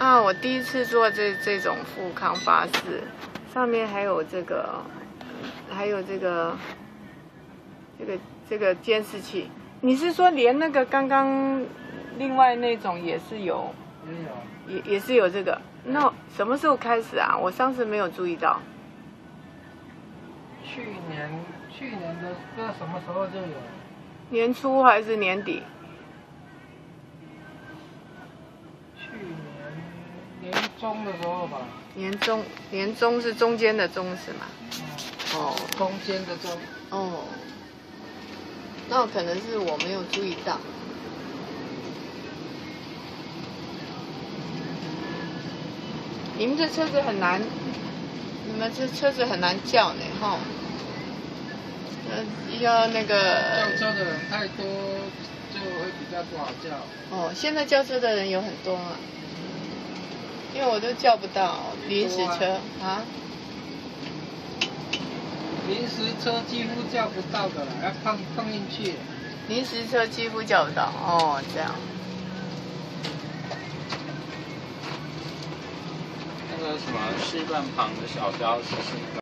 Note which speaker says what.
Speaker 1: 啊，我第一次坐这这种富康巴士，上面还有这个，还有这个，这个这个监视器。你是说连那个刚刚另外那种也是有，
Speaker 2: 也有，
Speaker 1: 也也是有这个？那什么时候开始啊？我上次没有注意到。
Speaker 2: 去年去年的不知道什么时候就有，
Speaker 1: 年初还是年底？
Speaker 2: 中的时候吧，
Speaker 1: 年中，年中是中间的中是吗？哦
Speaker 2: 中间的中，
Speaker 1: 哦，那可能是我没有注意到。你们这车子很难，你们这车子很难叫呢，哈。呃，要那个
Speaker 2: 叫车的人太多，就会比较不好叫。
Speaker 1: 哦，现在叫车的人有很多啊，因为我都叫不到临时车啊。
Speaker 2: 临时车几乎叫不到的了，要放放进去。
Speaker 1: 临时车几乎叫不到哦，这样。
Speaker 3: 那个什么示范旁的小标志是那个。